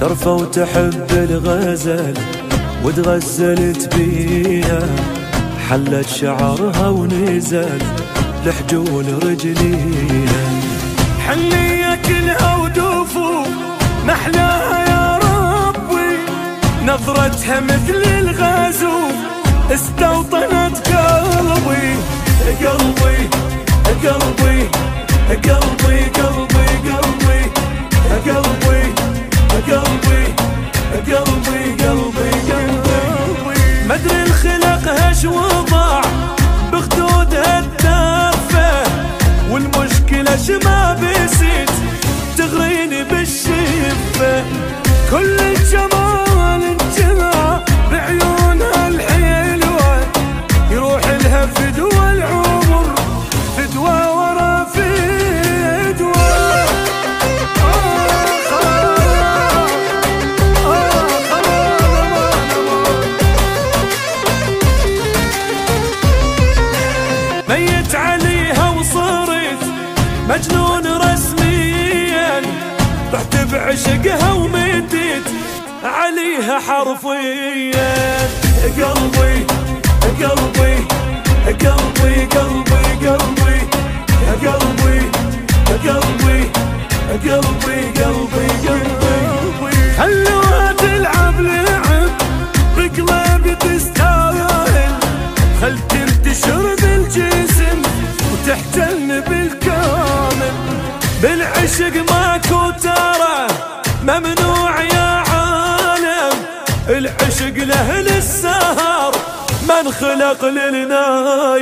ترفى وتحب الغزل وتغزلت بيها. حلت شعرها ونزل لحجون رجليها. حنية كلها ودوفو محلاها يا ربي. نظرتها مثل الغازو استوطنت قلبي. قلبي قلبي. فدوى العمر فدوى ورا فدوى. ميت عليها وصرت مجنون رسميا. رحت بعشقها ومديت عليها حرفيا. قلبي قلبي. قلبي قلبي قلبي. يا قلبي يا قلبي يا قلبي قلبي قلبي. تلعب لعب تستاهل. خل تنتشر بالجسم بالكامل. بالعشق ماكو ترى ممنوع يا عالم. العشق له السهر من خلق للنايم